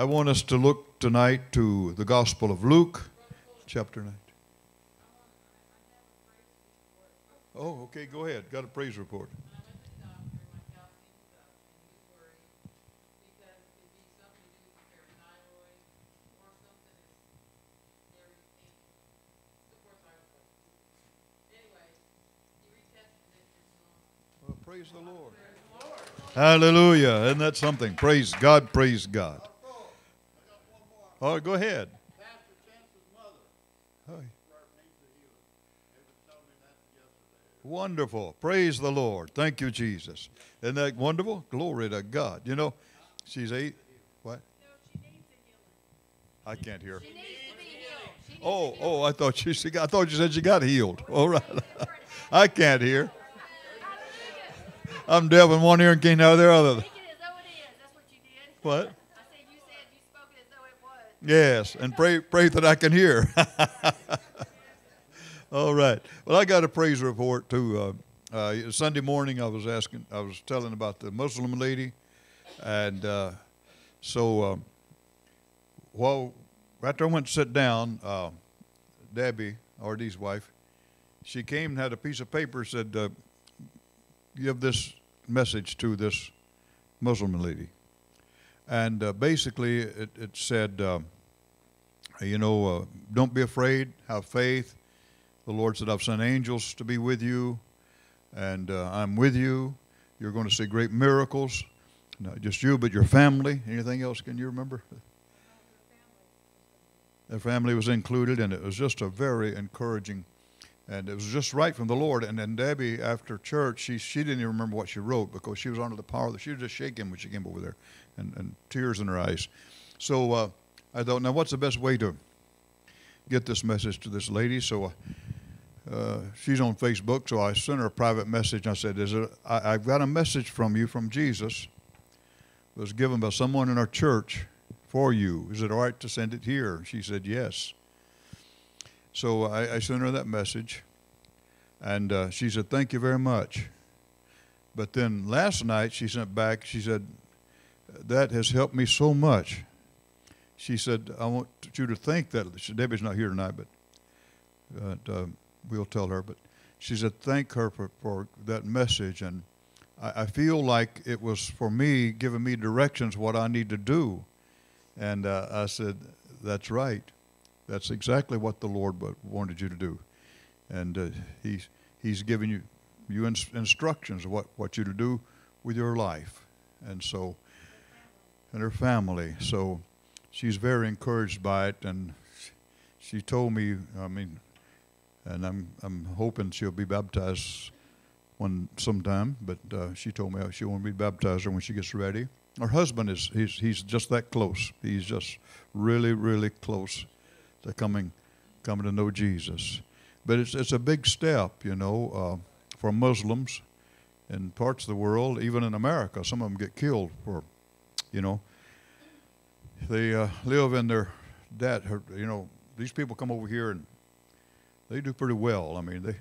I want us to look tonight to the Gospel of Luke, chapter 9. Oh, okay, go ahead. Got a praise report. Praise the Lord. Hallelujah. Isn't that something? Praise God, praise God. Right, go ahead. Pastor Chance's mother Hi. needs a healing. They was telling me that yesterday. Wonderful. Praise the Lord. Thank you, Jesus. Isn't that wonderful? Glory to God. You know, she's eight. What? I can't hear. She needs to be healed. She needs Oh, oh, I thought she, she got, I thought you said she got healed. All right. I can't hear. I'm deaf in one ear and can't out the other. Speak it as though it is. What you did. What? I said you said you spoke it as though it was. Yes, and pray pray that I can hear. All right. Well, I got a praise report too. Uh, uh, Sunday morning, I was asking, I was telling about the Muslim lady, and uh, so um, while after I went to sit down, uh, Debbie, R.D.'s wife, she came and had a piece of paper said, uh, "Give this message to this Muslim lady," and uh, basically it, it said. um you know, uh, don't be afraid, have faith. The Lord said, I've sent angels to be with you, and uh, I'm with you. You're going to see great miracles. Not just you, but your family. Anything else can you remember? Their family was included, and it was just a very encouraging, and it was just right from the Lord. And then Debbie, after church, she she didn't even remember what she wrote because she was under the power. Of the, she was just shaking when she came over there, and, and tears in her eyes. So uh, I thought, now what's the best way to get this message to this lady? So uh, uh, she's on Facebook, so I sent her a private message. I said, "Is it? I, I've got a message from you from Jesus. It was given by someone in our church for you. Is it all right to send it here?" She said, "Yes." So I, I sent her that message, and uh, she said, "Thank you very much." But then last night she sent back. She said, "That has helped me so much." She said, "I want you to think that." She, Debbie's not here tonight, but uh, we'll tell her. But she said, "Thank her for, for that message, and I, I feel like it was for me, giving me directions what I need to do." And uh, I said, "That's right. That's exactly what the Lord wanted you to do, and uh, He's He's giving you you ins- instructions what what you to do with your life, and so and her family. So." she's very encouraged by it, and she told me, I mean, and I'm I'm hoping she'll be baptized one sometime. But uh, she told me she won't be baptized when she gets ready. Her husband is he's he's just that close. He's just really really close to coming coming to know Jesus. But it's it's a big step, you know, uh, for Muslims in parts of the world, even in America. Some of them get killed for, you know, they uh, live in their debt. You know, these people come over here and they do pretty well. I mean, they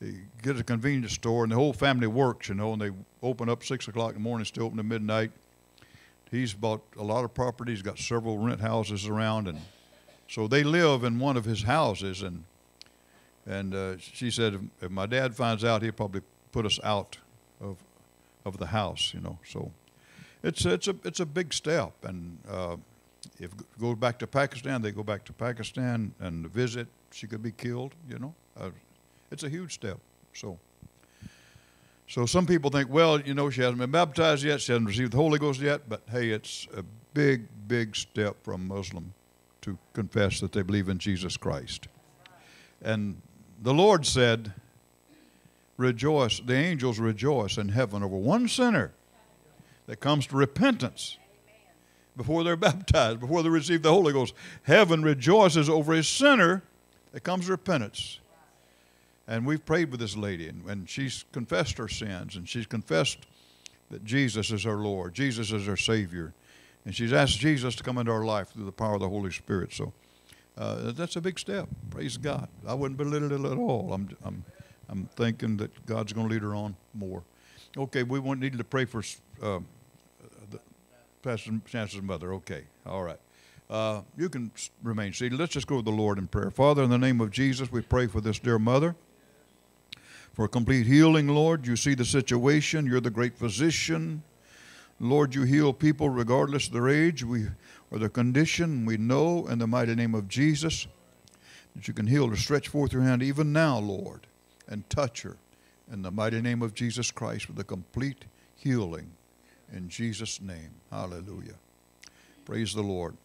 they get a convenience store and the whole family works. You know, and they open up six o'clock in the morning, still open to midnight. He's bought a lot of property. He's got several rent houses around, and so they live in one of his houses. And and uh, she said, if, my dad finds out, he'll probably put us out of of the house. You know, so it's it's a it's a big step, and uh, if goes back to Pakistan, they go back to Pakistan and visit. She could be killed. You know, uh, it's a huge step. So. So some people think, well, you know, she hasn't been baptized yet, she hasn't received the Holy Ghost yet, but hey, it's a big, big step from Muslim to confess that they believe in Jesus Christ. And the Lord said, rejoice, the angels rejoice in heaven over one sinner that comes to repentance before they're baptized, before they receive the Holy Ghost. Heaven rejoices over a sinner that comes to repentance. And we've prayed with this lady, and, and she's confessed her sins, and she's confessed that Jesus is her Lord, Jesus is her Savior. And she's asked Jesus to come into her life through the power of the Holy Spirit. So uh, that's a big step. Praise God. I wouldn't belittle it at all. I'm, I'm, I'm thinking that God's going to lead her on more. Okay, we want, need to pray for uh, the, Pastor Chance's mother. Okay, all right. Uh, you can remain seated. Let's just go to the Lord in prayer. Father, in the name of Jesus, we pray for this dear mother for complete healing, Lord. You see the situation. You're the great physician. Lord, you heal people regardless of their age we, or their condition. We know in the mighty name of Jesus that you can heal her. Stretch forth your hand even now, Lord, and touch her in the mighty name of Jesus Christ with a complete healing. In Jesus' name. Hallelujah. Praise the Lord.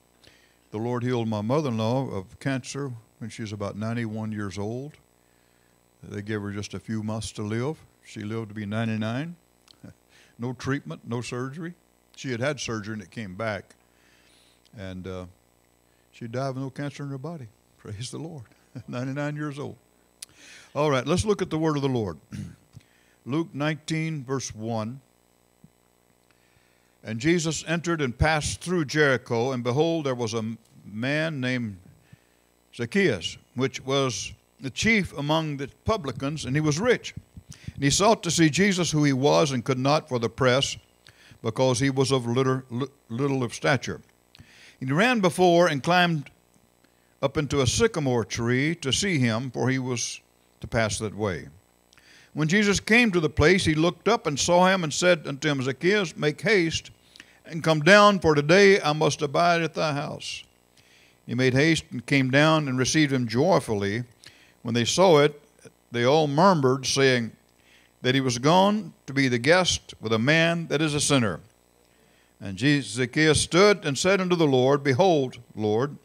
The Lord healed my mother in law of cancer when she was about 91 years old. They gave her just a few months to live. She lived to be 99. No treatment, no surgery. She had had surgery and it came back. And uh, she died with no cancer in her body. Praise the Lord. 99 years old. All right, let's look at the word of the Lord. Luke 19, verse 1. And Jesus entered and passed through Jericho, and behold, there was a man named Zacchaeus, which was the chief among the publicans, and he was rich. And he sought to see Jesus, who he was, and could not for the press, because he was of little, little of stature. And he ran before and climbed up into a sycamore tree to see him, for he was to pass that way. When Jesus came to the place, he looked up and saw him and said unto him, Zacchaeus, make haste and come down, for today I must abide at thy house. He made haste and came down and received him joyfully. When they saw it, they all murmured, saying that he was gone to be the guest with a man that is a sinner. And Zacchaeus stood and said unto the Lord, Behold, Lord,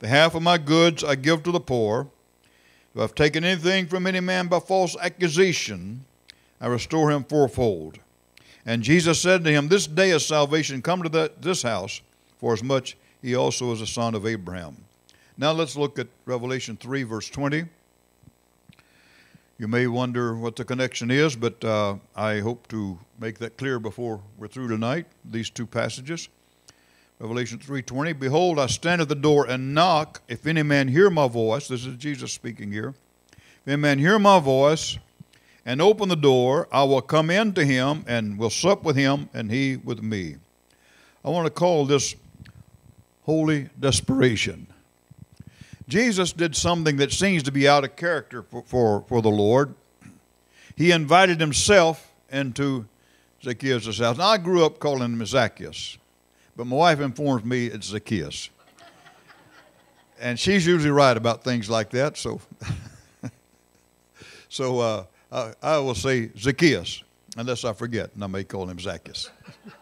the half of my goods I give to the poor. If I've taken anything from any man by false accusation, I restore him fourfold. And Jesus said to him, This day is salvation come to that, this house, for as much he also is a son of Abraham. Now let's look at Revelation 3, verse 20. You may wonder what the connection is, but uh, I hope to make that clear before we're through tonight, these two passages. Revelation 3:20 Behold I stand at the door and knock. If any man hear my voice this is Jesus speaking here if any man hear my voice and open the door I will come in to him and will sup with him and he with me. I want to call this holy desperation Jesus did something that seems to be out of character for, for, for the Lord he invited himself into Zacchaeus' house now I grew up calling him Zacchaeus but my wife informs me it's Zacchaeus. And she's usually right about things like that, so so uh, I, I will say Zacchaeus, unless I forget, and I may call him Zacchaeus.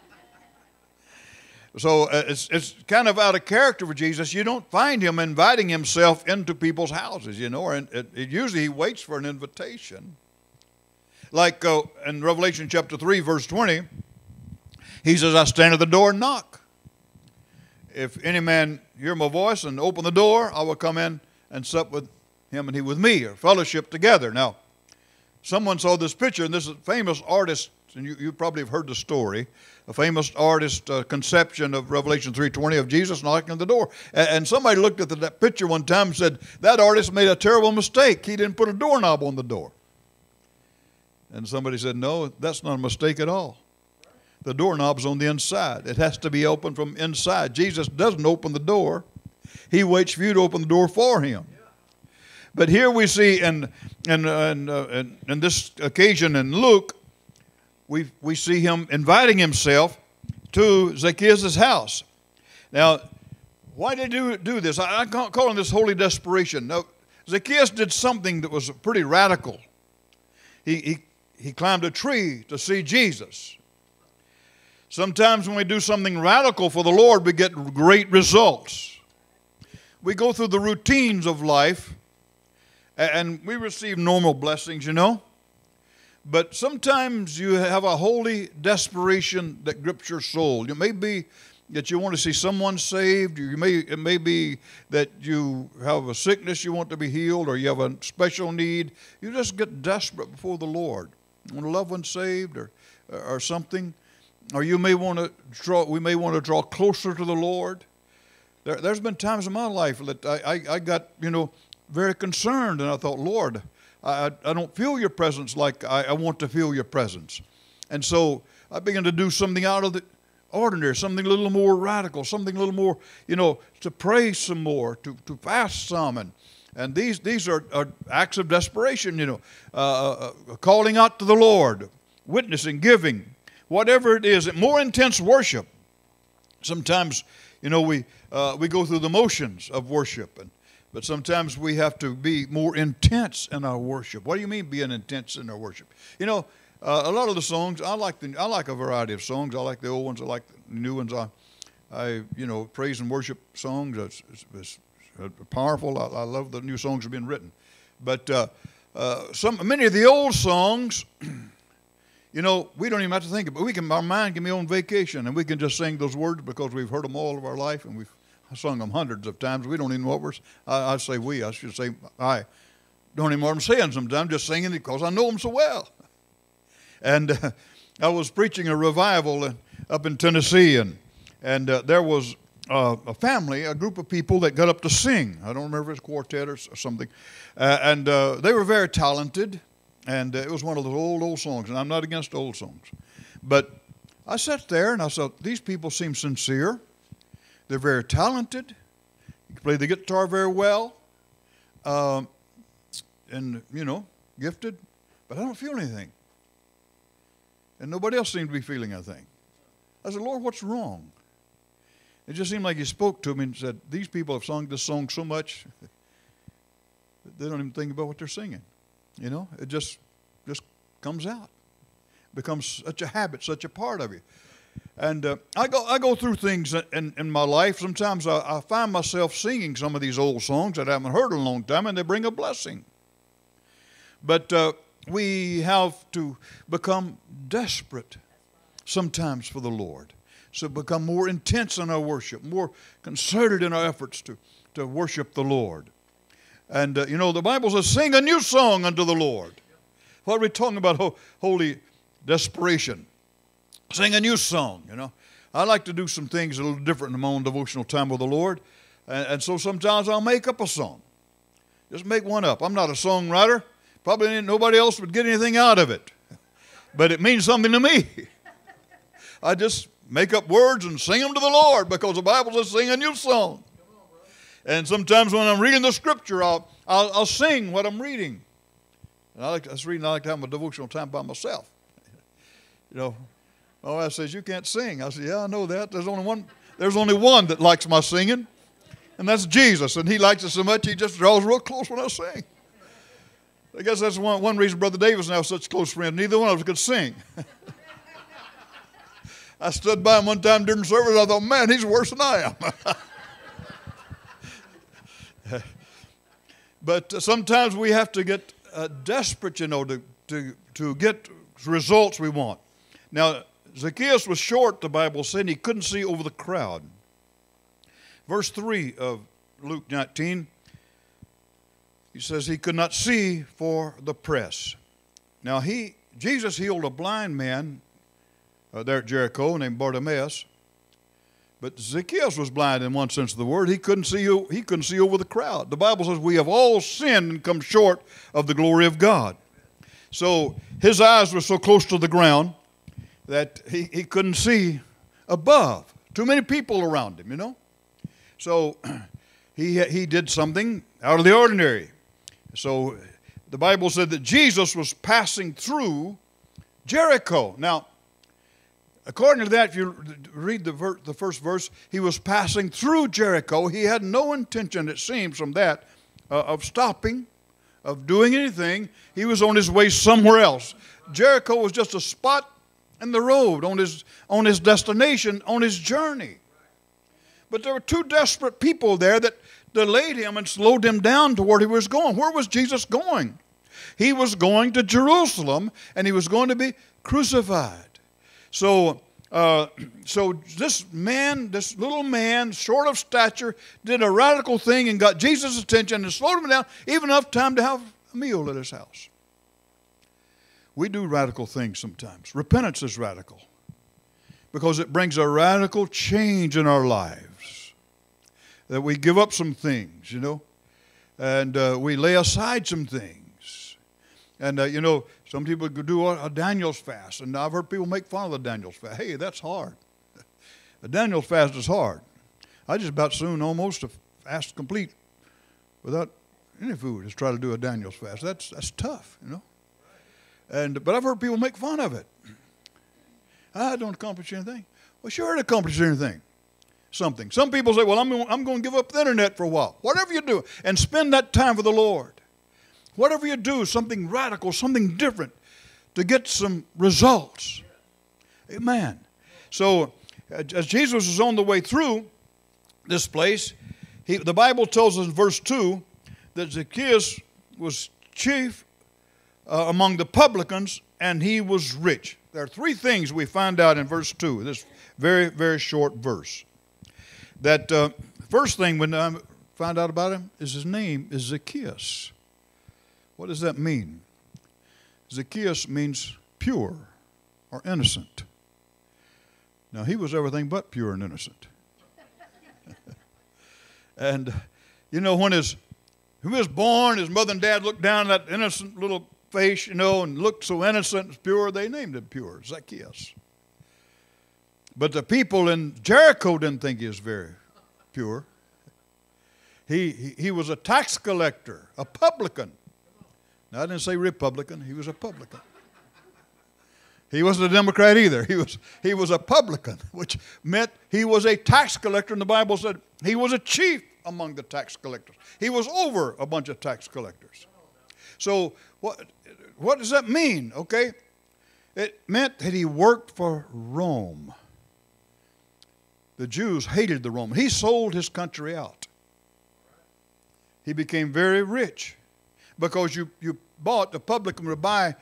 so uh, it's, it's kind of out of character for Jesus. You don't find him inviting himself into people's houses, you know, and it, it, usually he waits for an invitation. Like uh, in Revelation chapter 3, verse 20, he says, I stand at the door and knock. If any man hear my voice and open the door, I will come in and sup with him and he with me, or fellowship together. Now, someone saw this picture, and this is a famous artist, and you, you probably have heard the story, a famous artist uh, conception of Revelation 3.20 of Jesus knocking on the door. And, and somebody looked at the, that picture one time and said, that artist made a terrible mistake. He didn't put a doorknob on the door. And somebody said, no, that's not a mistake at all. The doorknob's on the inside. It has to be opened from inside. Jesus doesn't open the door. He waits for you to open the door for him. But here we see in, in, in, uh, in, in this occasion in Luke, we, we see him inviting himself to Zacchaeus' house. Now, why did he do, this? I, I can't call him this holy desperation. No, Zacchaeus did something that was pretty radical. He, he, he climbed a tree to see Jesus. Sometimes when we do something radical for the Lord, we get great results. We go through the routines of life and we receive normal blessings, you know. But sometimes you have a holy desperation that grips your soul. It may be that you want to see someone saved. You may, it may be that you have a sickness you want to be healed or you have a special need. You just get desperate before the Lord. You want a loved one saved or, or something. Or you may want to draw, we may want to draw closer to the Lord. There, has been times in my life that I, I, I got, you know, very concerned and I thought, Lord, I, I don't feel your presence like I, I want to feel your presence. And so I began to do something out of the ordinary, something a little more radical, something a little more, you know, to pray some more, to, to fast some. And, and these, these are, are acts of desperation, you know, uh, uh, calling out to the Lord, witnessing, giving, whatever it is, more intense worship. Sometimes, you know, we, uh, we go through the motions of worship, and, but sometimes we have to be more intense in our worship. What do you mean being intense in our worship? You know, uh, a lot of the songs, I like the, I like a variety of songs. I like the old ones. I like the new ones. I, I you know, praise and worship songs. It's, it's, it's powerful. I, I, love the new songs that have been written. But uh, uh, some many of the old songs, you know, we don't even have to think about. It. We can our mind can be on vacation, and we can just sing those words because we've heard them all of our life, and we've sung them hundreds of times. We don't even know what we're. I, I say we. I should say I. Don't even know what I'm saying sometimes. I'm just singing it because I know them so well. And uh, I was preaching a revival up in Tennessee, and and uh, there was uh, a family, a group of people that got up to sing. I don't remember if it was quartet or, or something, uh, and uh, they were very talented. And uh, it was one of those old old songs. And I'm not against old songs, but I sat there and I thought these people seem sincere. They're very talented. You can play the guitar very well, um, and you know, gifted. But I don't feel anything. And nobody else seemed to be feeling anything. I said, Lord, what's wrong? It just seemed like He spoke to me and said, These people have sung this song so much, they don't even think about what they're singing. You know, it just just comes out, becomes such a habit, such a part of you. And uh, I go I go through things in, in my life. Sometimes I, I find myself singing some of these old songs that I haven't heard in a long time, and they bring a blessing. But uh, we have to become desperate sometimes for the Lord. So become more intense in our worship, more concerted in our efforts to, to worship the Lord. And uh, you know, the Bible says, sing a new song unto the Lord. What are we talking about? Holy desperation. Sing a new song, you know. I like to do some things a little different in my own devotional time with the Lord. And, and so sometimes I'll make up a song. Just make one up. I'm not a songwriter. Probably nobody else would get anything out of it. But it means something to me. I just make up words and sing them to the Lord because the Bible says sing a new song. And sometimes when I'm reading the scripture, I'll, I'll, I'll sing what I'm reading. And I like, was reading, I like to have a devotional time by myself. You know, my wife says, You can't sing. I said, Yeah, I know that. There's only one, there's only one that likes my singing, and that's Jesus. And he likes it so much, he just draws real close when I sing. I guess that's one, one reason Brother Davis and I were such close friends. Neither one of us could sing. I stood by him one time during service. I thought, man, he's worse than I am. but uh, sometimes we have to get uh, desperate, you know, to, to, to get results we want. Now, Zacchaeus was short, the Bible said, he couldn't see over the crowd. Verse 3 of Luke 19 he says he could not see for the press. Now he Jesus healed a blind man uh, there at Jericho named Bartimaeus. But Zacchaeus was blind in one sense of the word. He couldn't see he couldn't see over the crowd. The Bible says we have all sinned and come short of the glory of God. So his eyes were so close to the ground that he, he couldn't see above. Too many people around him, you know. So he he did something out of the ordinary. So the Bible said that Jesus was passing through Jericho. Now, according to that, if you read the, ver- the first verse, he was passing through Jericho. He had no intention, it seems, from that uh, of stopping, of doing anything. He was on his way somewhere else. Jericho was just a spot in the road on his, on his destination, on his journey. But there were two desperate people there that delayed him and slowed him down to where he was going. Where was Jesus going? He was going to Jerusalem and he was going to be crucified. So, uh, so this man, this little man, short of stature, did a radical thing and got Jesus' attention and slowed him down, even enough time to have a meal at his house. We do radical things sometimes. Repentance is radical because it brings a radical change in our lives that we give up some things, you know, and uh, we lay aside some things. And, uh, you know, some people do a, Daniel's fast, and I've heard people make fun of the Daniel's fast. Hey, that's hard. A Daniel's fast is hard. I just about soon almost a fast complete without any food is try to do a Daniel's fast. That's that's tough, you know. And but I've heard people make fun of it. I don't accomplish anything. Well, sure, it accomplishes anything. Something. Some people say, "Well, I'm going, I'm going to give up the internet for a while." Whatever you do, and spend that time for the Lord. Whatever you do, something radical, something different, to get some results. Amen. So, uh, as Jesus was on the way through this place, he, the Bible tells us in verse 2 that Zacchaeus was chief uh, among the publicans and he was rich. There are three things we find out in verse 2, this very, very short verse. That uh, first thing when I find out about him is his name is Zacchaeus. What does that mean? Zacchaeus means pure or innocent. Now, he was everything but pure and innocent. and, you know, when his, he was born, his mother and dad looked down at that innocent little face, you know, and looked so innocent and pure, they named him pure, Zacchaeus. But the people in Jericho didn't think he was very pure. He, he, he was a tax collector, a publican. Now, I didn't say Republican, he was a publican. He wasn't a Democrat either. He was, he was a publican, which meant he was a tax collector, and the Bible said he was a chief among the tax collectors. He was over a bunch of tax collectors. So, what, what does that mean? Okay, it meant that he worked for Rome. The Jews hated the Roman. He sold his country out. He became very rich because you, you bought, the publican would buy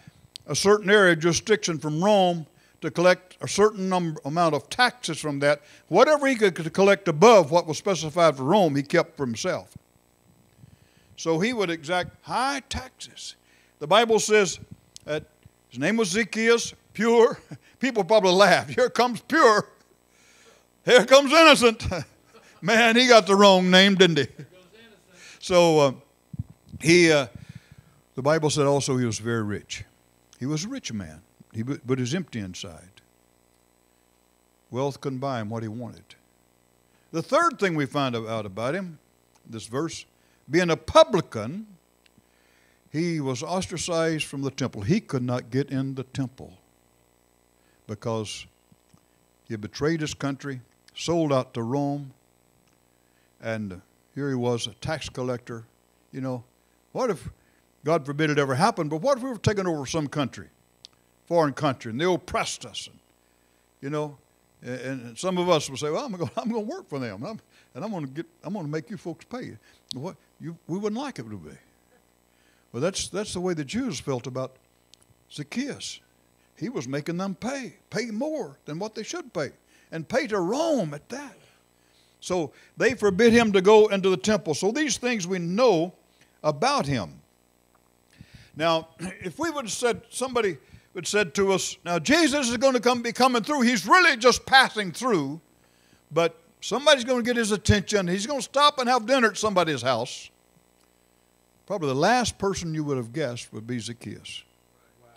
a certain area of jurisdiction from Rome to collect a certain number, amount of taxes from that. Whatever he could collect above what was specified for Rome, he kept for himself. So he would exact high taxes. The Bible says that his name was Zacchaeus, pure. People probably laugh. Here comes pure. Here comes innocent. Man, he got the wrong name, didn't he? So uh, he, uh, the Bible said also he was very rich. He was a rich man, he, but he was empty inside. Wealth couldn't buy him what he wanted. The third thing we find out about him, this verse, being a publican, he was ostracized from the temple. He could not get in the temple because he betrayed his country, sold out to Rome, and here he was, a tax collector. You know, what if God forbid it ever happened, but what if we were taken over some country, foreign country, and they oppressed us? And, you know, and, some of us will say, well, I'm going I'm to work for them, I'm, and I'm going to get, I'm going to make you folks pay. What you, we wouldn't like it to be. Well, that's that's the way the Jews felt about Zacchaeus. He was making them pay, pay more than what they should pay, and pay to Rome at that. So they forbid him to go into the temple. So these things we know about him. Now, if we would have said, somebody have said to us, now Jesus is going to come, be coming through. He's really just passing through, but somebody's going to get his attention. He's going to stop and have dinner at somebody's house. Probably the last person you would have guessed would be Zacchaeus. Wow.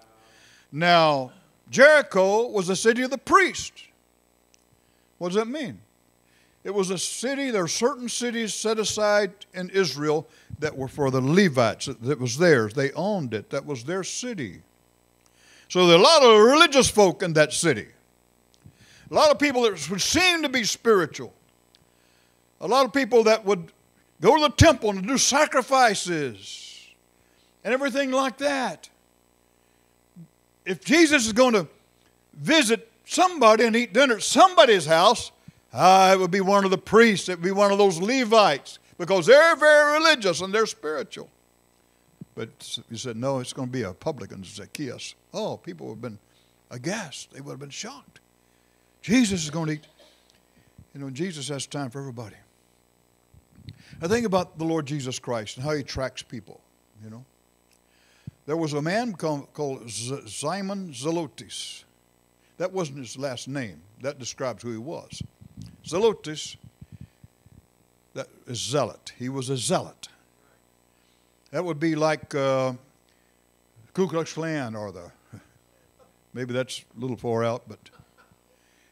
Now, Jericho was the city of the priest. What does that mean? It was a city, there are certain cities set aside in Israel that were for the Levites, that was theirs. They owned it, that was their city. So there are a lot of religious folk in that city. A lot of people that would seem to be spiritual. A lot of people that would go to the temple and do sacrifices and everything like that. If Jesus is going to visit somebody and eat dinner at somebody's house, Ah, it would be one of the priests, it would be one of those Levites, because they're very religious and they're spiritual. But he said, no, it's going to be a publican, Zacchaeus. Oh, people would have been aghast. They would have been shocked. Jesus is going to eat. You know, Jesus has time for everybody. I think about the Lord Jesus Christ and how he tracks people, you know. There was a man called, called Simon Zelotes. That wasn't his last name. That describes who he was. Zelotes, that is zealot. He was a zealot. That would be like uh, Ku Klux Klan or the, maybe that's a little far out, but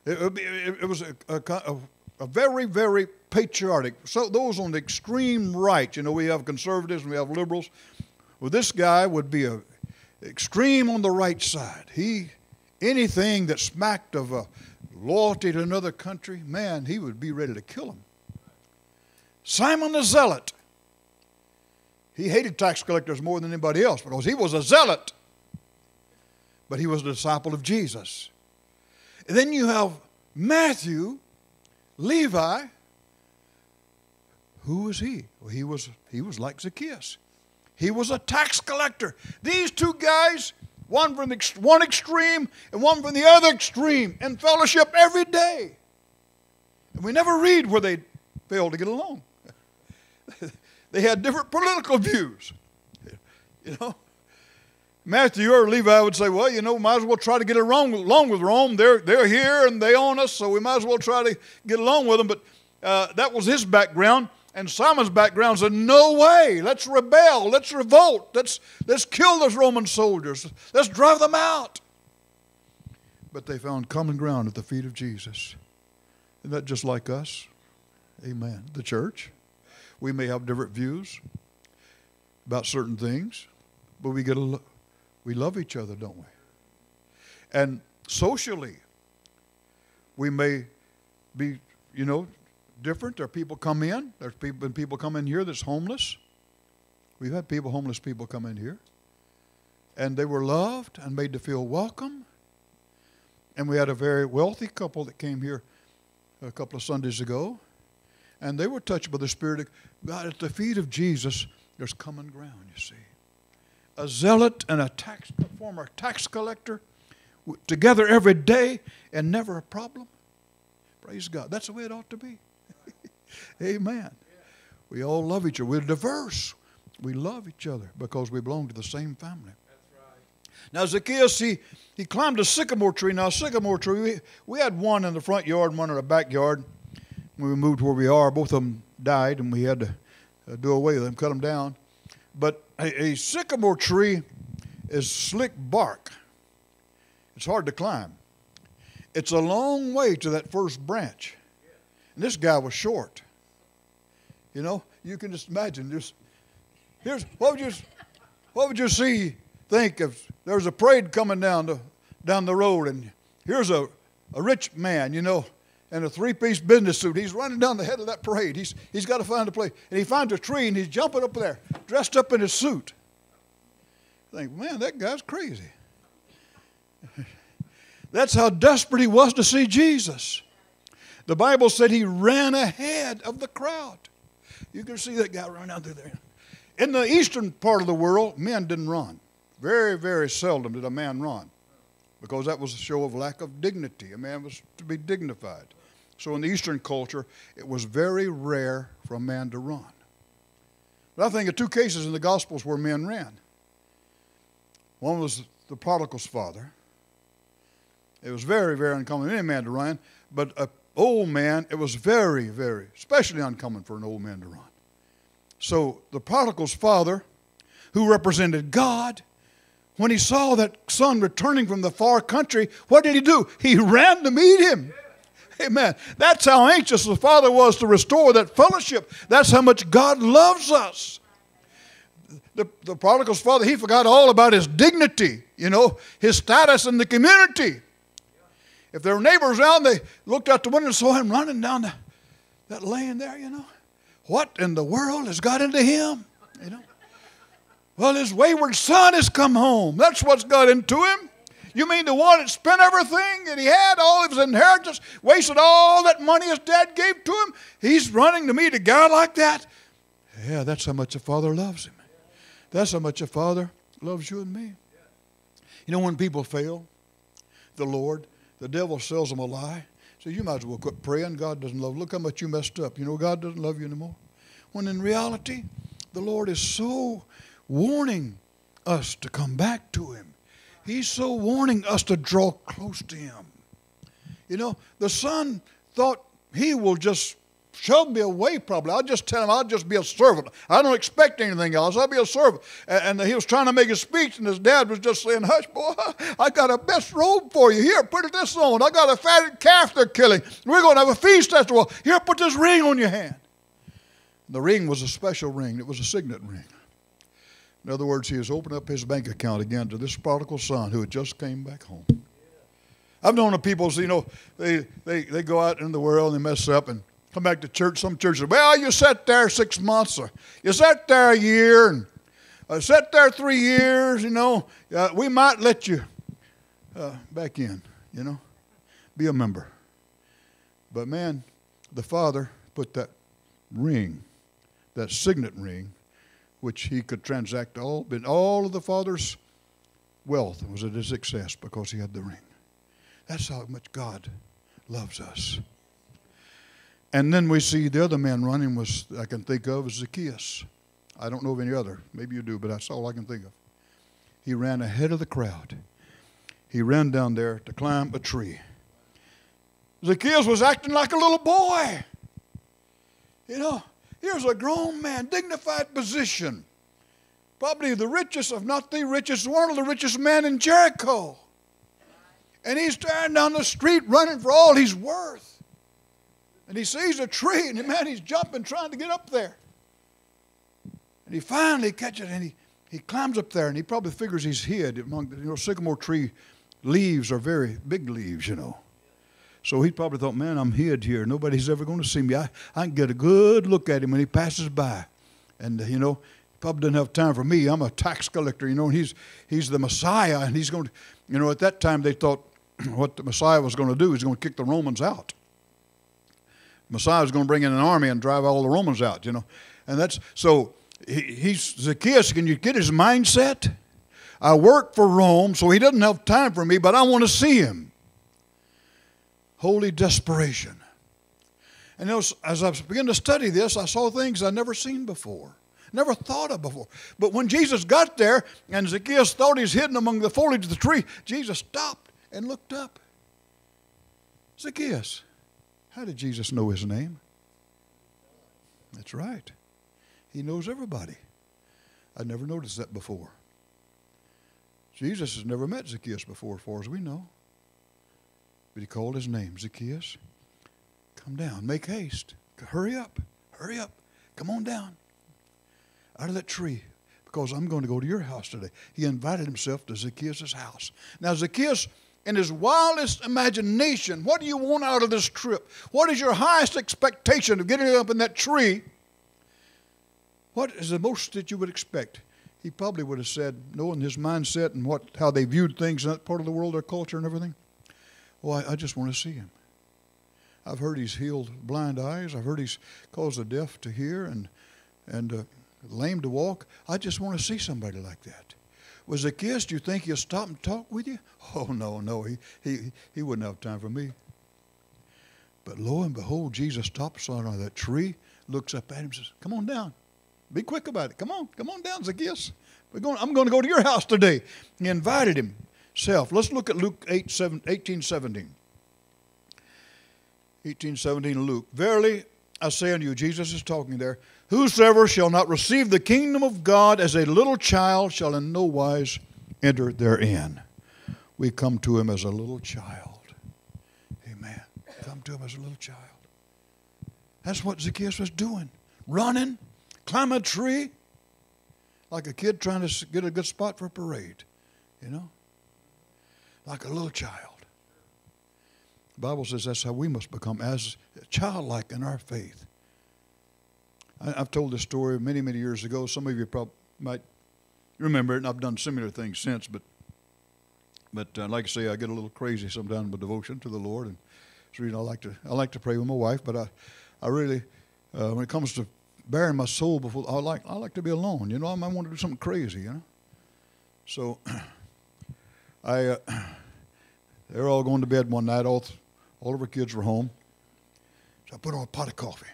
It, it, it was a, a, a, a very, very patriotic. So those on the extreme right, you know, we have conservatives and we have liberals. Well, this guy would be a extreme on the right side. He anything that smacked of a loyalty to another country, man, he would be ready to kill him. Simon the Zealot. He hated tax collectors more than anybody else because he was a zealot. But he was a disciple of Jesus. And then you have Matthew, Levi. Who was he? Well, he was he was like Zacchaeus. He was a tax collector. These two guys, one from the, one extreme and one from the other extreme, in fellowship every day. And we never read where they failed to get along. they had different political views. You know, Matthew or Levi would say, well, you know, might as well try to get along, along with Rome. They're, they're here and they own us, so we might as well try to get along with them. But uh, that was his background. And Simon's background said, No way, let's rebel, let's revolt, let's, let's kill those Roman soldiers, let's drive them out. But they found common ground at the feet of Jesus. Isn't that just like us? Amen. The church. We may have different views about certain things, but we get a, we love each other, don't we? And socially, we may be, you know, different. There are people come in. There's people, been people come in here that's homeless. We've had people, homeless people, come in here, and they were loved and made to feel welcome. And we had a very wealthy couple that came here a couple of Sundays ago, and they were touched by the Spirit of God. At the feet of Jesus, there's common ground. You see, a zealot and a tax former tax collector together every day and never a problem. Praise God. That's the way it ought to be. Amen. We all love each other. We're diverse. We love each other because we belong to the same family. Now, Zacchaeus, he, he climbed a sycamore tree. Now, a sycamore tree, we, we had one in the front yard and one in the backyard. When we moved where we are, both of them died, and we had to uh, do away with them, cut them down. But a, a sycamore tree is slick bark. It's hard to climb. It's a long way to that first branch. And this guy was short. You know, you can just imagine. Just here's what would you what would you see think if there's a parade coming down the down the road and here's a, a rich man, you know, in a three-piece business suit. He's running down the head of that parade. He's he's got to find a place. And he finds a tree and he's jumping up there, dressed up in his suit. I think, man, that guy's crazy. That's how desperate he was to see Jesus. The Bible said he ran ahead of the crowd. You can see that guy running out there. In the eastern part of the world, men didn't run. Very, very seldom did a man run because that was a show of lack of dignity. A man was to be dignified. So in the eastern culture, it was very rare for a man to run. But I think of two cases in the Gospels where men ran. One was the prodigal's father. It was very, very uncommon for any man to run, but an old man, it was very, very, especially uncommon for an old man to run. So the prodigal's father, who represented God, when he saw that son returning from the far country, what did he do? He ran to meet him. Amen. That's how anxious the Father was to restore that fellowship. That's how much God loves us. The, the prodigal's father, he forgot all about his dignity, you know, his status in the community. If there were neighbors around, they looked out the window and saw him running down the, that lane there, you know. What in the world has got into him? You know. Well, his wayward son has come home. That's what's got into him. You mean the one that spent everything that he had, all of his inheritance, wasted all that money his dad gave to him? He's running to meet a guy like that? Yeah, that's how much a father loves him. That's how much a father loves you and me. You know, when people fail, the Lord, the devil sells them a lie. So you might as well quit praying. God doesn't love. Look how much you messed up. You know God doesn't love you anymore. When in reality, the Lord is so warning us to come back to Him. He's so warning us to draw close to Him. You know, the son thought he will just shove me away probably. I'll just tell him I'll just be a servant. I don't expect anything else. I'll be a servant. And, and he was trying to make a speech, and his dad was just saying, Hush, boy, I got a best robe for you. Here, put this on. I got a fatted calf they're killing. We're going to have a feast festival. Here, put this ring on your hand. The ring was a special ring, it was a signet ring. In other words, he has opened up his bank account again to this prodigal son who had just came back home. I've known of people, you know, they, they, they go out in the world and they mess up and come back to church. Some churches, well, you sat there six months or you sat there a year and uh, sat there three years, you know, uh, we might let you uh, back in, you know, be a member. But man, the Father put that ring, that signet ring, which he could transact all, but all of the Father's wealth was at his success because he had the ring. That's how much God loves us. And then we see the other man running was I can think of is Zacchaeus. I don't know of any other. Maybe you do, but that's all I can think of. He ran ahead of the crowd. He ran down there to climb a tree. Zacchaeus was acting like a little boy. You know, here's a grown man, dignified position. Probably the richest, if not the richest, one of the richest men in Jericho. And he's staring down the street running for all he's worth. And he sees a tree, and the man, he's jumping, trying to get up there. And he finally catches it, and he, he climbs up there, and he probably figures he's hid among the you know, sycamore tree leaves are very big leaves, you know. So he probably thought, man, I'm hid here. Nobody's ever going to see me. I, I can get a good look at him when he passes by. And, uh, you know, he probably doesn't have time for me. I'm a tax collector, you know, and he's, he's the Messiah, and he's going to, you know, at that time they thought what the Messiah was going to do is going to kick the Romans out. Messiah was going to bring in an army and drive all the Romans out, you know. And that's so he, he's Zacchaeus. Can you get his mindset? I work for Rome, so he doesn't have time for me, but I want to see him. Holy desperation. And as I began to study this, I saw things I'd never seen before, never thought of before. But when Jesus got there and Zacchaeus thought he's hidden among the foliage of the tree, Jesus stopped and looked up. Zacchaeus. How did Jesus know his name? That's right. He knows everybody. I never noticed that before. Jesus has never met Zacchaeus before, as far as we know. But he called his name Zacchaeus. Come down. Make haste. Hurry up. Hurry up. Come on down. Out of that tree because I'm going to go to your house today. He invited himself to Zacchaeus' house. Now, Zacchaeus in his wildest imagination, what do you want out of this trip? What is your highest expectation of getting up in that tree? What is the most that you would expect? He probably would have said, knowing his mindset and what how they viewed things in that part of the world, their culture and everything. Well, I, just want to see him. I've heard he's healed blind eyes. I've heard he's caused the deaf to hear and and uh, lame to walk. I just want to see somebody like that was Zacchaeus, do you think he'll stop and talk with you? Oh, no, no, he, he, he wouldn't have time for me. But lo and behold, Jesus stops on that tree, looks up at him, says, Come on down. Be quick about it. Come on, come on down, Zacchaeus. We're going, I'm going to go to your house today. He invited himself. Let's look at Luke 8, 7, 18, 17. 18, 17, Luke. Verily, I say unto you, Jesus is talking there, Whosoever shall not receive the kingdom of God as a little child shall in no wise enter therein. We come to him as a little child. Amen. Come to him as a little child. That's what Zacchaeus was doing. Running, climbing a tree, like a kid trying to get a good spot for a parade. You know? Like a little child. The Bible says that's how we must become as childlike in our faith. I, have told this story many, many years ago. Some of you probably might remember it, and I've done similar things since. But, but uh, like I say, I get a little crazy sometimes with devotion to the Lord, and so you know, I like to I like to pray with my wife. But I, I really, uh, when it comes to baring my soul before, I like I like to be alone. You know, I might want to do something crazy. You know, so I. Uh, they were all going to bed one night. All, all of our kids were home. So I put on a pot of coffee.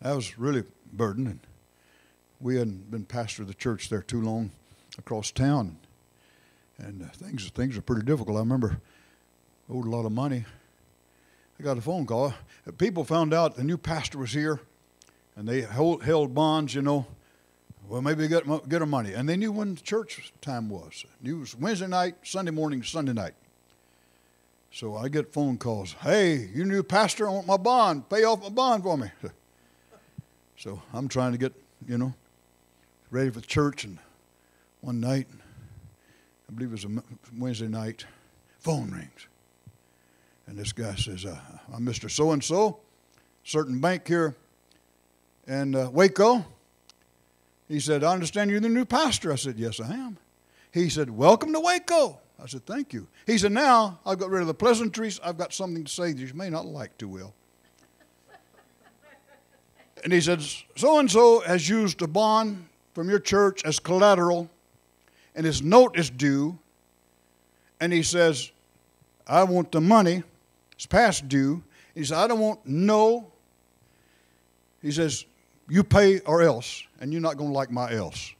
That was really burdening. We hadn't been pastor of the church there too long across town, and uh, things things are pretty difficult. I remember owed a lot of money, I got a phone call. People found out the new pastor was here, and they held bonds, you know. Well, maybe get get her money, and they knew when church time was. It was Wednesday night, Sunday morning, Sunday night. So I get phone calls. Hey, you new pastor, I want my bond. Pay off my bond for me. So I'm trying to get, you know, ready for church, and one night, I believe it was a Wednesday night, phone rings. And this guy says, uh, I'm Mr. So and so, certain bank here in uh, Waco. He said, I understand you're the new pastor. I said, Yes, I am. He said, Welcome to Waco. I said, Thank you. He said, Now I've got rid of the pleasantries. I've got something to say that you may not like too well. And he said, So and so has used a bond from your church as collateral, and his note is due. And he says, I want the money. It's past due. He said, I don't want no. He says, You pay or else, and you're not going to like my else.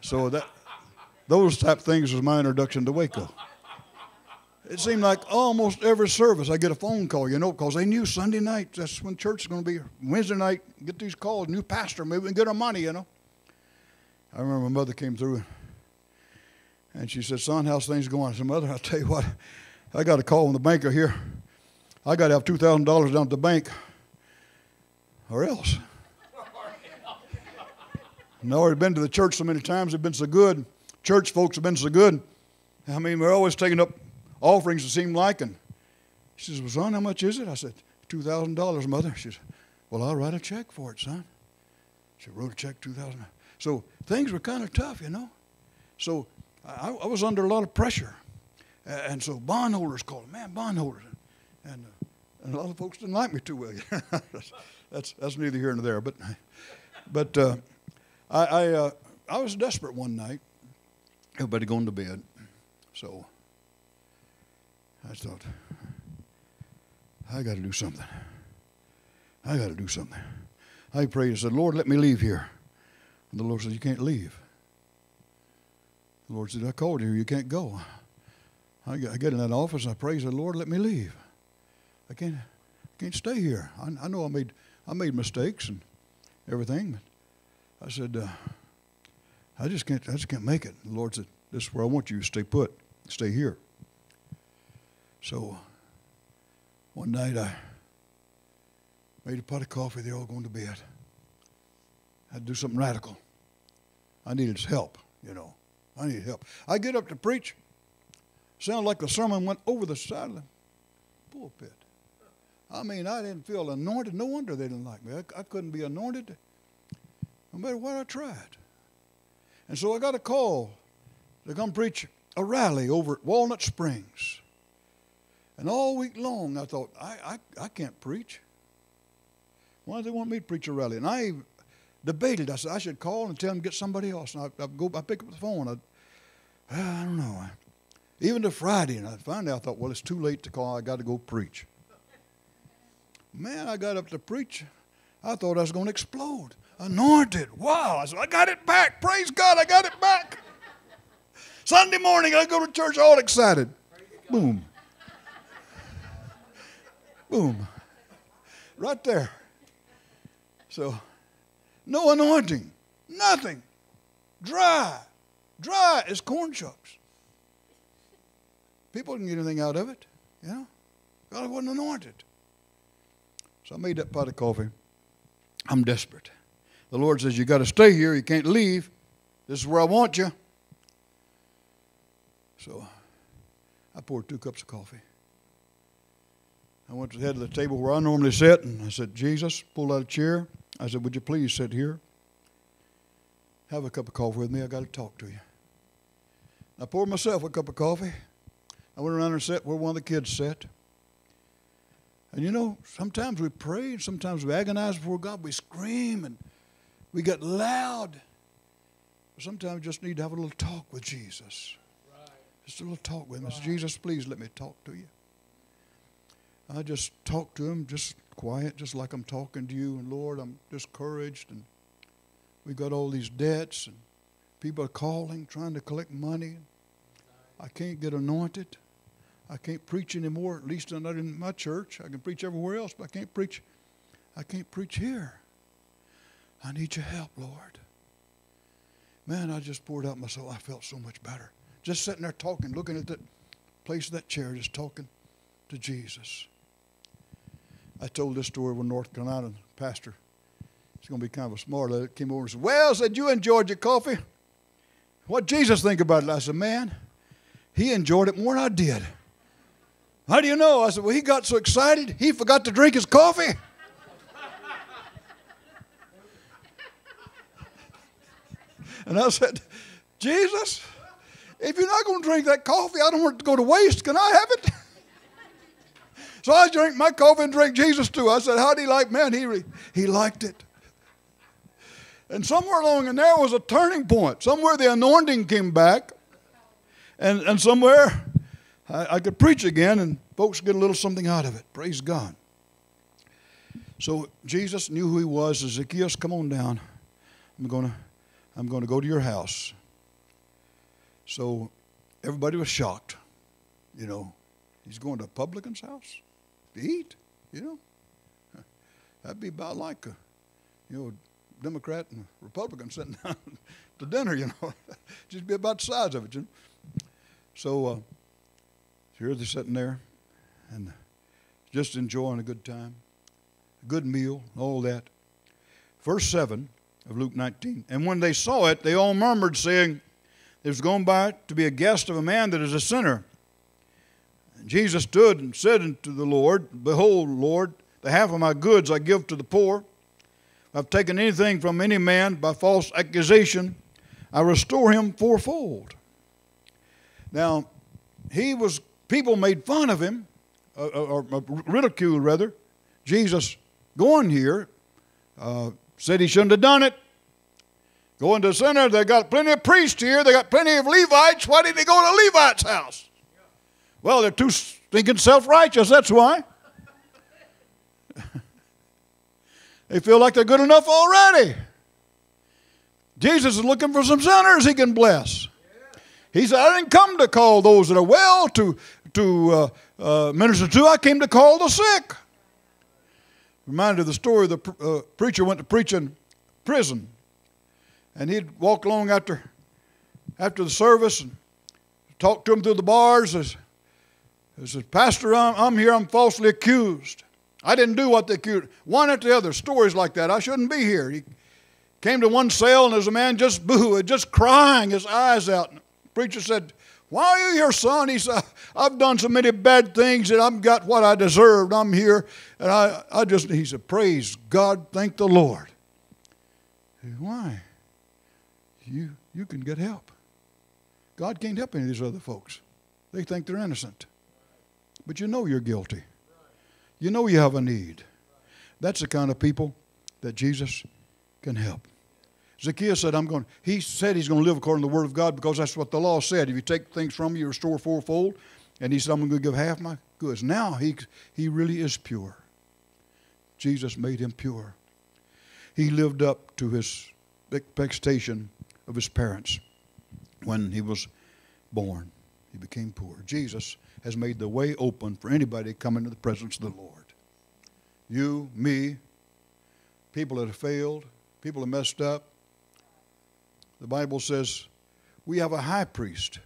So that those type of things was my introduction to Waco. It seemed like almost every service I get a phone call, you know, because they knew Sunday night, that's when church is going to be. Wednesday night, get these calls, new pastor, maybe we can get our money, you know. I remember my mother came through and she said, Son, how's things going? I said, Mother, I'll tell you what, I got a call from the banker here. I got to have $2,000 down at the bank or else. And I already been to the church so many times, they've been so good. Church folks have been so good. I mean, we're always taking up offerings, it seemed like. And she says, Well, son, how much is it? I said, $2,000, mother. She says, Well, I'll write a check for it, son. She wrote a check, 2000 So things were kind of tough, you know. So I, I was under a lot of pressure. And so bondholders called, man, bondholders. And, and a lot of folks didn't like me too well. that's, that's, neither here nor there. But, but uh, I, I, uh, I was desperate one night. Everybody going to bed. So I thought, I got to do something. I got to do something. I prayed and said, Lord, let me leave here. And the Lord said, You can't leave. The Lord said, I called you. You can't go. I get, in that office I pray and said, Lord, let me leave. I can't, I can't stay here. I, I know I made, I made mistakes and everything. But I said, uh, I just can't, I just can't make it. The Lord said, This is where I want you stay put. Stay here. So one night I made a pot of coffee. They're all going to bed. I had to do something radical. I needed help, you know. I needed help. I get up to preach. Sound like the sermon went over the side of the pulpit. I mean, I didn't feel anointed. No wonder they didn't like me. I, I couldn't be anointed no matter what I tried. And so I got a call to come preach a rally over at Walnut Springs. And all week long, I thought, I, I, I can't preach. Why do they want me to preach a rally? And I debated. I said, I should call and tell them to get somebody else. And I, I go, I pick up the phone. I, I don't know. Even to Friday, and I finally I thought, well, it's too late to call. I got to go preach. Man, I got up to preach. I thought I was going to explode. Anointed. Wow. I said, I got it back. Praise God, I got it back. Sunday morning, I go to church all excited. Boom. Boom. Right there. So, no anointing. Nothing. Dry. Dry as corn shucks. People didn't get anything out of it. You know? God wasn't anointed. So I made that pot of coffee. I'm desperate. The Lord says, You got to stay here. You can't leave. This is where I want you. So I poured two cups of coffee. I went to the head of the table where I normally sit, and I said, Jesus, pull out a chair. I said, Would you please sit here? Have a cup of coffee with me. I got to talk to you. I poured myself a cup of coffee. I went around and sat where one of the kids sat. And you know, sometimes we pray, and sometimes we agonize before God. We scream and we get loud. Sometimes we just need to have a little talk with Jesus. Just a little talk with him. Said, Jesus, please let me talk to you. I just talk to him, just quiet, just like I'm talking to you. And Lord, I'm discouraged, and we got all these debts, and people are calling, trying to collect money. I can't get anointed. I can't preach anymore, at least not in my church. I can preach everywhere else, but I can't preach. I can't preach here. I need your help, Lord. Man, I just poured out my soul. I felt so much better. Just sitting there talking, looking at that place in that chair, just talking to Jesus. I told this story when North Carolina pastor. It's going to be kind of a smart aleck. Came over and said, "Well," said you enjoyed your coffee. What Jesus think about it? I said, "Man, he enjoyed it more than I did." How do you know? I said, "Well, he got so excited he forgot to drink his coffee." and I said, "Jesus, if you're not going to drink that coffee, I don't want it to go to waste. Can I have it?" So I drank my coffee and drank Jesus too. I said, How do you like man? He, he liked it. And somewhere along in there was a turning point. Somewhere the anointing came back. And, and somewhere I, I could preach again and folks get a little something out of it. Praise God. So Jesus knew who he was. Zacchaeus, come on down. I'm going to I'm to go to your house. So everybody was shocked. You know, he's going to a publican's house to eat, you know. That'd be about like a, you know, Democrat and Republican sitting down to dinner, you know. Just be about the size of it, you know. So uh, here they're sitting there and just enjoying a good time, a good meal, all that. Verse 7 of Luke 19. And when they saw it, they all murmured, saying, There's going by to be a guest of a man that is a sinner. And Jesus stood and said unto the Lord, Behold, Lord, the half of my goods I give to the poor. If I've taken anything from any man by false accusation, I restore him fourfold. Now, he was, people made fun of him, uh, or, or ridiculed rather. Jesus going here uh, said he shouldn't have done it. Going to the center, they got plenty of priests here, they got plenty of Levites. Why didn't he go to Levite's house? Well, they're too stinking self righteous, that's why. they feel like they're good enough already. Jesus is looking for some sinners he can bless. He said, I didn't come to call those that are well to, to uh, uh, minister to, I came to call the sick. Reminded of the story the uh, preacher went to preach in prison. And he'd walk along after, after the service and talk to him through the bars. As, he said, Pastor, I'm, I'm here, I'm falsely accused. I didn't do what they accused. One after the other, stories like that. I shouldn't be here. He came to one cell and there's a man just booing, just crying his eyes out. And the preacher said, Why are you here, son? He said, I've done so many bad things that I've got what I deserved. I'm here. And I, I just, he said, Praise God, thank the Lord. Said, Why? You, you can get help. God can't help any of these other folks. They think they're innocent. But you know you're guilty. You know you have a need. That's the kind of people that Jesus can help. Zacchaeus said, I'm going, he said he's going to live according to the word of God because that's what the law said. If you take things from you, you restore fourfold. And he said, I'm going to give half my goods. Now he, he really is pure. Jesus made him pure. He lived up to his expectation of his parents when he was born. He became poor. Jesus has made the way open for anybody coming to the presence of the Lord. You, me, people that have failed, people that messed up. The Bible says we have a high priest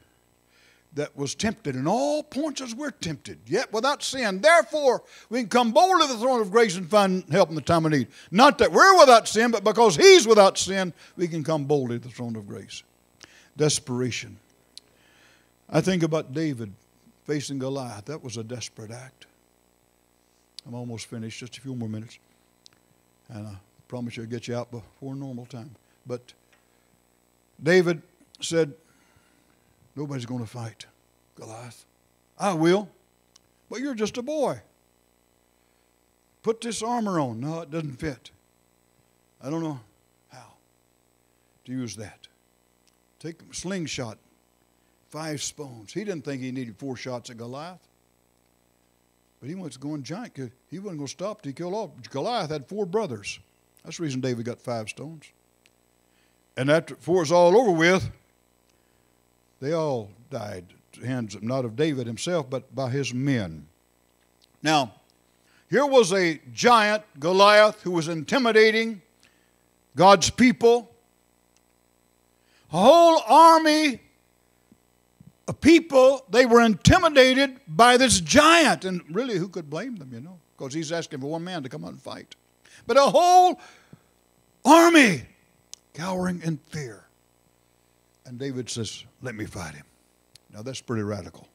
that was tempted in all points as we're tempted, yet without sin. Therefore, we can come boldly to the throne of grace and find help in the time of need. Not that we're without sin, but because He's without sin, we can come boldly to the throne of grace. Desperation. I think about David facing Goliath. That was a desperate act. I'm almost finished, just a few more minutes. And I promise you I'll get you out before normal time. But David said, Nobody's going to fight Goliath. I will, but you're just a boy. Put this armor on. No, it doesn't fit. I don't know how to use that. Take a slingshot, five stones. He didn't think he needed four shots at Goliath. But he was going giant. He wasn't going to stop till he killed all. Goliath had four brothers. That's the reason David got five stones. And after before it's all over with, they all died hands not of David himself, but by his men. Now, here was a giant, Goliath, who was intimidating God's people. A whole army of people, they were intimidated by this giant. And really, who could blame them, you know? Because he's asking for one man to come out and fight. But a whole army cowering in fear. And David says, Let me fight him. Now that's pretty radical.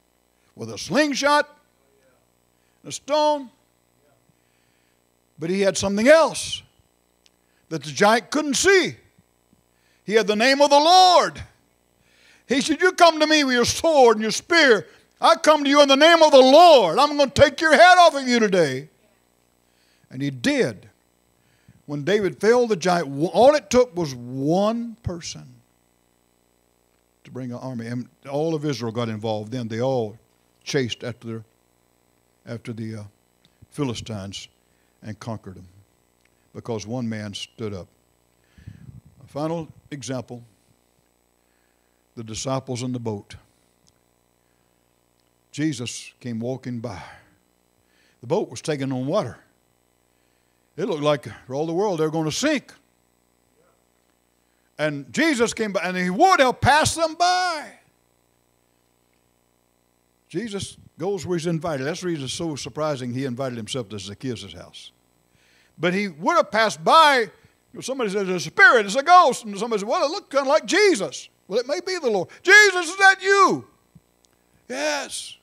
With a slingshot, a stone. But he had something else that the giant couldn't see. He had the name of the Lord. He said, You come to me with your sword and your spear. I come to you in the name of the Lord. I'm going to take your head off of you today. And he did. When David felled the giant, all it took was one person to bring an army. And all of Israel got involved then. They all chased after the, after the uh, Philistines and conquered them because one man stood up. A final example the disciples in the boat. Jesus came walking by. The boat was taking on water. It looked like for all the world they were going to sink. And Jesus came by, and he would have passed them by. Jesus goes where he's invited. That's the reason it's so surprising he invited himself to Zacchaeus' house. But he would have passed by. Somebody says, It's a spirit, it's a ghost. And somebody says, Well, it looked kind of like Jesus. Well, it may be the Lord. Jesus, is that you? Yes.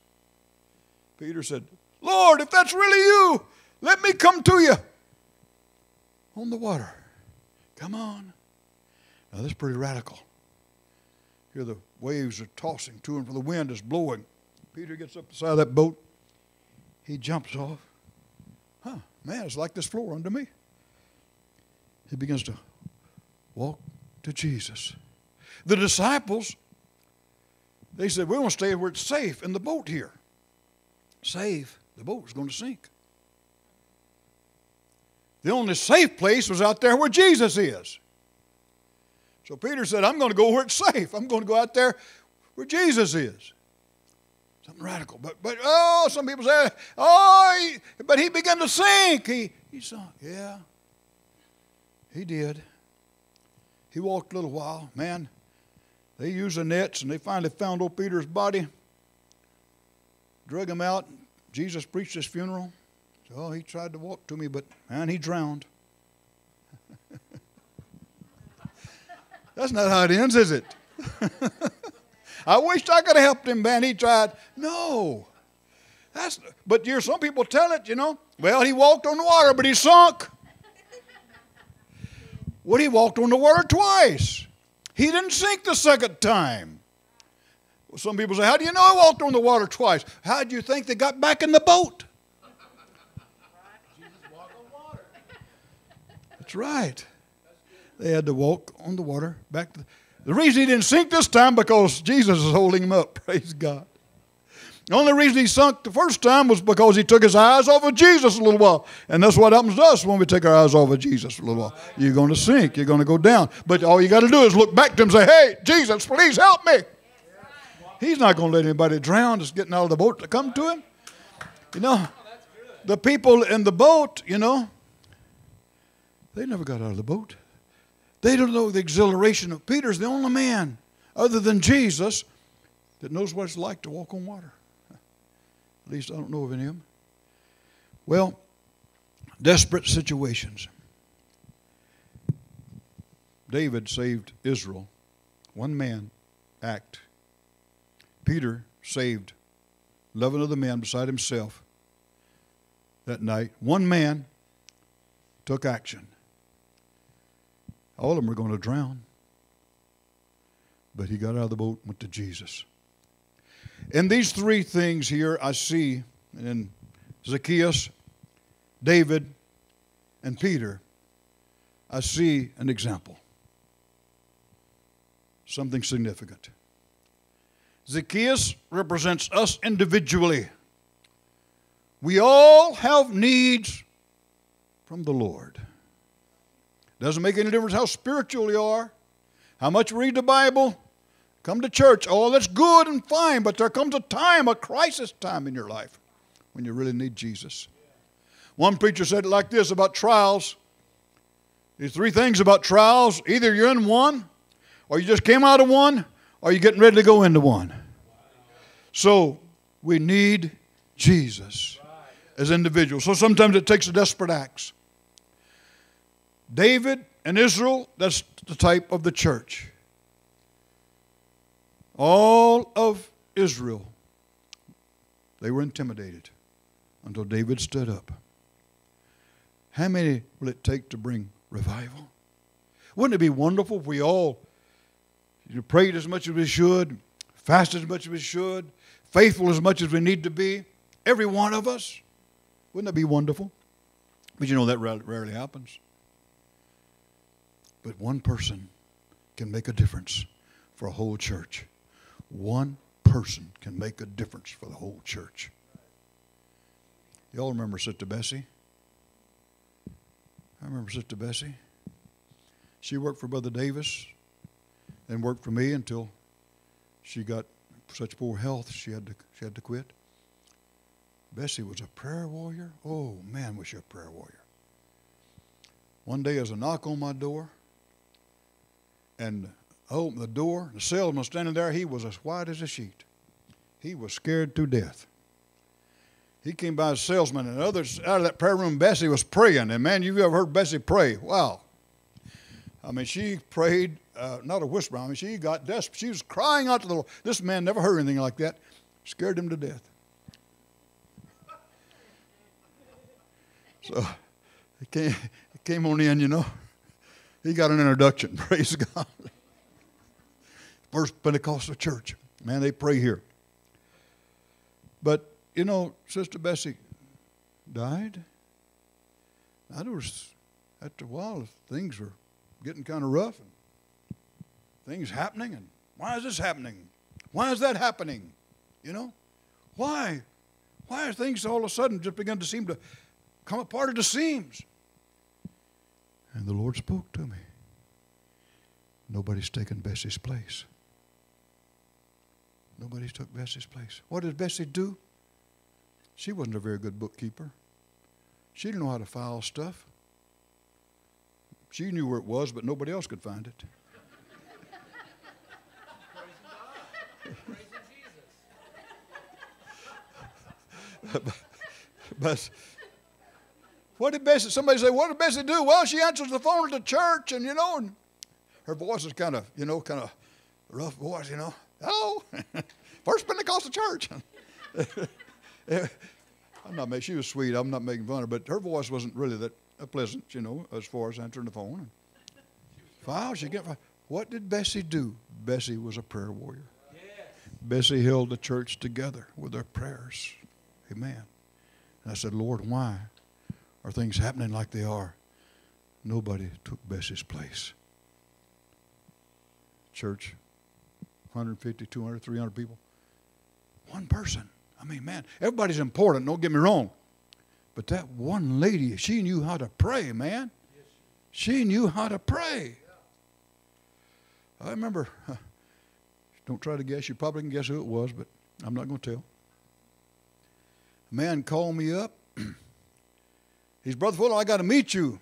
Peter said, Lord, if that's really you, let me come to you on the water. Come on. Now, that's pretty radical. Here the waves are tossing to and from the wind is blowing. Peter gets up the side of that boat. He jumps off. Huh, man, it's like this floor under me. He begins to walk to Jesus. The disciples, they said, We want to stay where it's safe in the boat here. Safe. The boat's going to sink. The only safe place was out there where Jesus is. So Peter said, I'm going to go where it's safe. I'm going to go out there where Jesus is. Something radical. But, but oh, some people say, oh, he, but he began to sink. He, he sunk. Yeah, he did. He walked a little while. Man, they used the nets and they finally found old Peter's body, drug him out. Jesus preached his funeral. So he tried to walk to me, but man, he drowned. That's not how it ends, is it? I wished I could have helped him, man. He tried. No. That's but you're some people tell it, you know. Well, he walked on the water, but he sunk. What he walked on the water twice. He didn't sink the second time. Well, some people say, How do you know I walked on the water twice? How do you think they got back in the boat? Right. They had to walk on the water back. To the, the reason he didn't sink this time because Jesus is holding him up. Praise God. The only reason he sunk the first time was because he took his eyes off of Jesus a little while. And that's what happens to us when we take our eyes off of Jesus for a little while. You're going to sink, you're going to go down. But all you got to do is look back to him and say, Hey, Jesus, please help me. He's not going to let anybody drown that's getting out of the boat to come to him. You know, the people in the boat, you know, they never got out of the boat. They don't know the exhilaration of Peter's the only man other than Jesus that knows what it's like to walk on water. At least I don't know of any of them. Well, desperate situations. David saved Israel. One man act. Peter saved 11 other men beside himself that night. One man took action. All of them were going to drown. But he got out of the boat and went to Jesus. In these three things here, I see in Zacchaeus, David, and Peter, I see an example. Something significant. Zacchaeus represents us individually. We all have needs from the Lord. Doesn't make any difference how spiritual you are, how much you read the Bible, come to church. Oh, that's good and fine, but there comes a time, a crisis time in your life when you really need Jesus. One preacher said it like this about trials. There's three things about trials. Either you're in one, or you just came out of one, or you're getting ready to go into one. So we need Jesus as individuals. So sometimes it takes a desperate acts. David and Israel, that's the type of the church. All of Israel, they were intimidated until David stood up. How many will it take to bring revival? Wouldn't it be wonderful if we all you prayed as much as we should, fasted as much as we should, faithful as much as we need to be? Every one of us. Wouldn't that be wonderful? But you know that rarely happens. But one person can make a difference for a whole church. One person can make a difference for the whole church. Y'all remember Sister Bessie? I remember Sister Bessie. She worked for Brother Davis and worked for me until she got such poor health she had to she had to quit. Bessie was a prayer warrior. Oh man, was she a prayer warrior. One day there's a knock on my door, and I opened the door. The salesman standing there, he was as white as a sheet. He was scared to death. He came by a salesman, and others out of that prayer room, Bessie was praying. And man, you've ever heard Bessie pray? Wow. I mean, she prayed, uh, not a whisper. I mean, she got desperate. She was crying out to the Lord. This man never heard anything like that. Scared him to death. So it came, it came on in, you know. He got an introduction. Praise God. First Pentecostal church. Man, they pray here. But, you know, Sister Bessie died. I was, after a while, things were getting kind of rough and things happening. And why is this happening? Why is that happening? You know? Why? Why are things all of a sudden just begun to seem to come apart at the seams? And the Lord spoke to me. Nobody's taken Bessie's place. Nobody's took Bessie's place. What did Bessie do? She wasn't a very good bookkeeper. She didn't know how to file stuff. She knew where it was, but nobody else could find it. but what did Bessie? Somebody say, "What did Bessie do?" Well, she answers the phone at the church, and you know, and her voice is kind of, you know, kind of rough voice, you know. Hello, First Pentecostal Church. I'm not making. She was sweet. I'm not making fun of her, but her voice wasn't really that pleasant, you know, as far as answering the phone. File, she get. What did Bessie do? Bessie was a prayer warrior. Yes. Bessie held the church together with her prayers. Amen. And I said, Lord, why are things happening like they are? Nobody took Bessie's place. Church, 150, 200, 300 people. One person. I mean, man, everybody's important, don't get me wrong. But that one lady, she knew how to pray, man. She knew how to pray. I remember, don't try to guess, you probably can guess who it was, but I'm not going to tell. A man called me up. He's Brother Fuller, I got to meet you.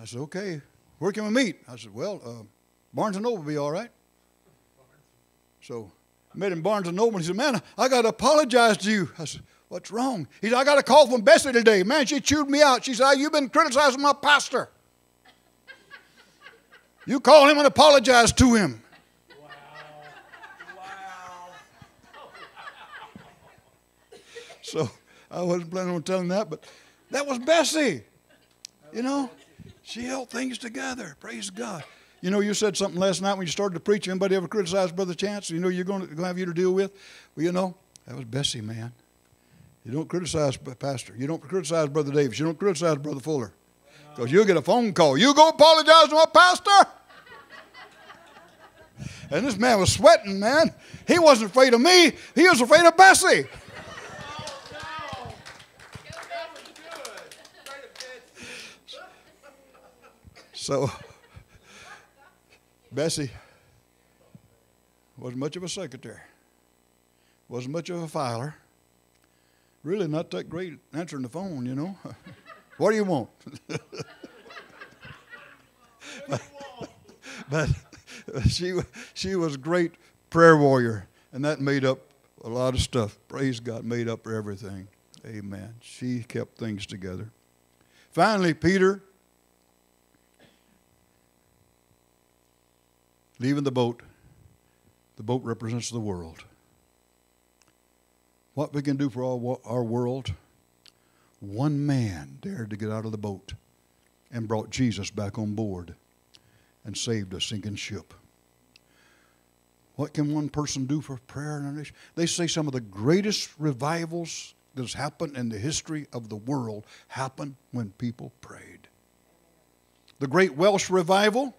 I said, okay, where can we meet? I said, well, uh, Barnes and Noble will be all right. So I met him Barnes and Noble. and He said, man, I got to apologize to you. I said, what's wrong? He said, I got a call from Bessie today. Man, she chewed me out. She said, you've been criticizing my pastor. You call him and apologize to him. Wow. Wow. so I wasn't planning on telling that, but that was Bessie. You know, she held things together. Praise God. You know, you said something last night when you started to preach. Anybody ever criticized Brother Chance? You know, you're going to have you to deal with. Well, you know, that was Bessie, man. You don't criticize Pastor. You don't criticize Brother Davis. You don't criticize Brother Fuller. Because you'll get a phone call. You go apologize to my pastor? And this man was sweating, man. He wasn't afraid of me. He was afraid of Bessie. So, Bessie, Wasn't much of a secretary. Wasn't much of a filer. Really not that great answering the phone, you know. what do you want? but, she she was a great prayer warrior, and that made up a lot of stuff. Praise God, made up for everything. Amen. She kept things together. Finally, Peter, leaving the boat, the boat represents the world. What we can do for our, our world, one man dared to get out of the boat and brought Jesus back on board and saved a sinking ship. What can one person do for prayer in our nation? They say some of the greatest revivals that has happened in the history of the world happened when people prayed. The great Welsh revival,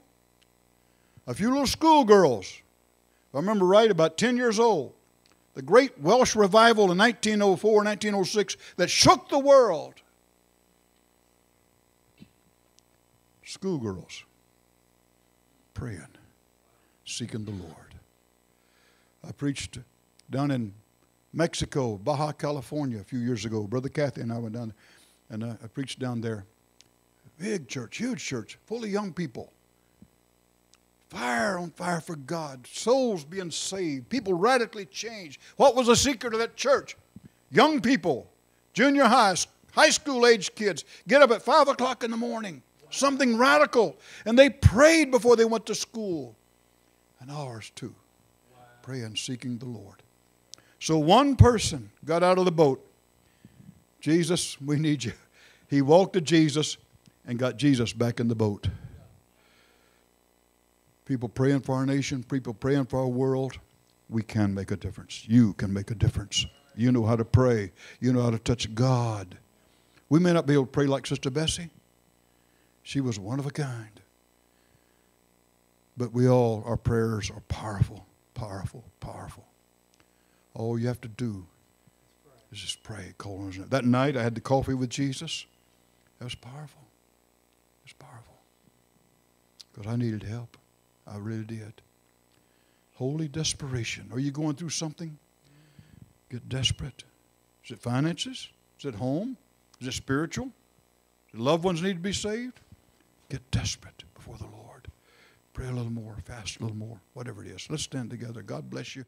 a few little schoolgirls, if I remember right, about 10 years old, the great Welsh revival in 1904, 1906 that shook the world. Schoolgirls praying, seeking the Lord. I preached down in Mexico, Baja California, a few years ago. Brother Kathy and I went down, and I, I preached down there. Big church, huge church, full of young people. Fire on fire for God, souls being saved, people radically changed. What was the secret of that church? Young people, junior high, high school age kids, get up at five o'clock in the morning, something radical. And they prayed before they went to school. And ours too praying, seeking the Lord. So one person got out of the boat. Jesus, we need you. He walked to Jesus and got Jesus back in the boat. People praying for our nation, people praying for our world. We can make a difference. You can make a difference. You know how to pray, you know how to touch God. We may not be able to pray like Sister Bessie. She was one of a kind. But we all, our prayers are powerful powerful, powerful. All you have to do is just pray, call on his name. That night I had the coffee with Jesus. That was powerful. It was powerful. Because I needed help. I really did. Holy desperation. Are you going through something? Get desperate. Is it finances? Is it home? Is it spiritual? Do loved ones need to be saved? Get desperate before the Lord. Pray a little more, fast a little more, whatever it is. Let's stand together. God bless you.